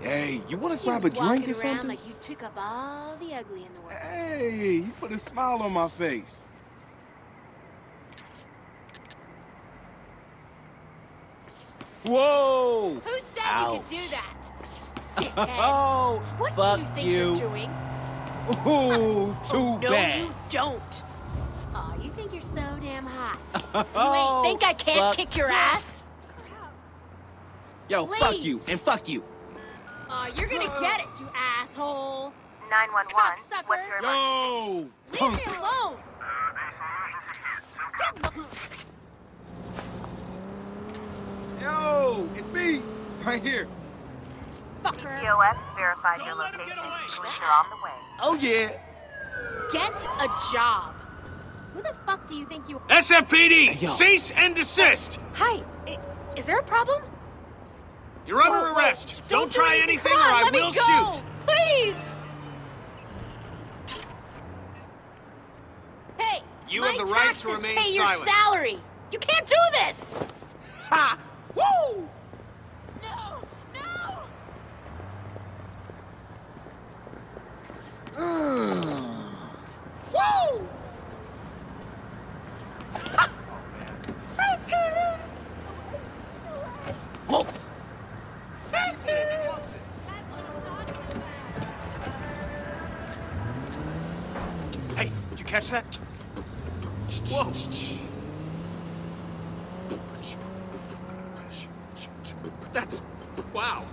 Hey, you want to grab a drink or something? like you took up all the ugly in the world. Hey, you put a smile on my face. Whoa! Who said Ouch. you could do that? Oh, what fuck do you think you. are doing? Ooh, oh, too oh, no, bad. you don't. Aw, you think you're so damn hot. Oh, you ain't oh, think I can't fuck. kick your ass? Yo, Please. fuck you, and fuck you. Aw, you're gonna get it, you asshole. 911. Cocksucker. What's your? Yo! Leave me alone. Yo, it's me, right here. Fucker. ctOS verified your location. Police are on the way. Oh, yeah. Get a job. Who the fuck do you think you SFPD, yo. cease and desist. Hi. i- Is there a problem? You're under Whoa, whoa, arrest. Don't, do try anything. anything or I let will shoot. Please. Hey, You have the right to remain pay your salary. You can't do this. Ha! Woo! No, no. Woo! Oh, whoa! Hey, did you catch that? Whoa. That's wow.